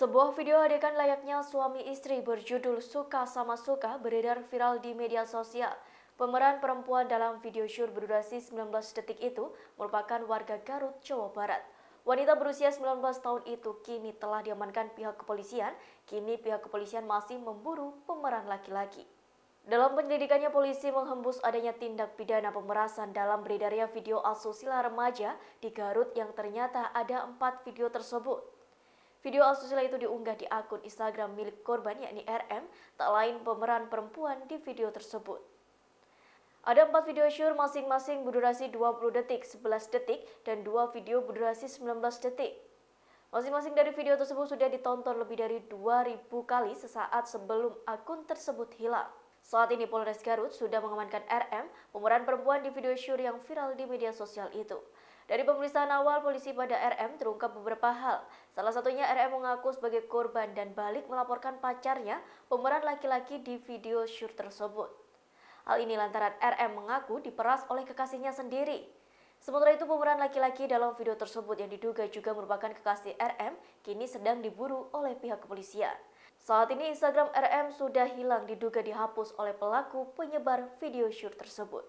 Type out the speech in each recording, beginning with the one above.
Sebuah video adegan layaknya suami istri berjudul Suka Sama Suka beredar viral di media sosial. Pemeran perempuan dalam video shoot berdurasi 19 detik itu merupakan warga Garut, Jawa Barat. Wanita berusia 19 tahun itu kini telah diamankan pihak kepolisian. Kini pihak kepolisian masih memburu pemeran laki-laki. Dalam penyelidikannya, polisi menghembus adanya tindak pidana pemerasan dalam beredarnya video asusila remaja di Garut yang ternyata ada empat video tersebut. Video asusila itu diunggah di akun Instagram milik korban yakni RM, tak lain pemeran perempuan di video tersebut. Ada empat video syur masing-masing berdurasi 20 detik, 11 detik, dan dua video berdurasi 19 detik. Masing-masing dari video tersebut sudah ditonton lebih dari 2000 kali sesaat sebelum akun tersebut hilang. Saat ini Polres Garut sudah mengamankan RM, pemeran perempuan di video syur yang viral di media sosial itu. Dari pemeriksaan awal polisi pada RM terungkap beberapa hal. Salah satunya RM mengaku sebagai korban dan balik melaporkan pacarnya pemeran laki-laki di video shoot tersebut. Hal ini lantaran RM mengaku diperas oleh kekasihnya sendiri. Sementara itu pemeran laki-laki dalam video tersebut yang diduga juga merupakan kekasih RM kini sedang diburu oleh pihak kepolisian. Saat ini Instagram RM sudah hilang diduga dihapus oleh pelaku penyebar video shoot tersebut.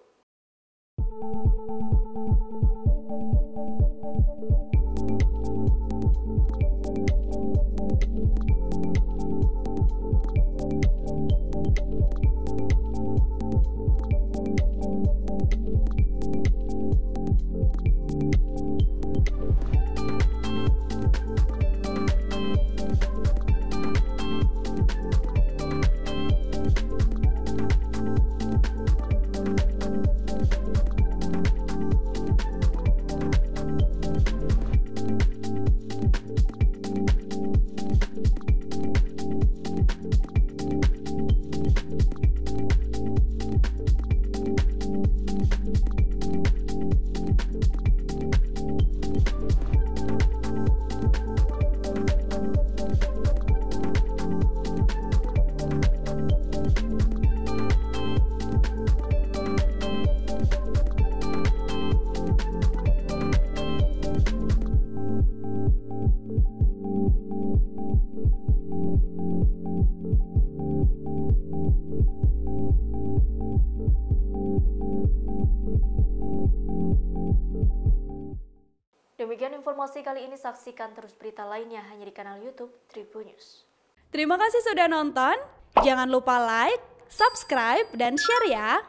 Demikian informasi kali ini, saksikan terus berita lainnya hanya di kanal YouTube Tribunnews. Terima kasih sudah nonton. Jangan lupa like, subscribe, dan share ya.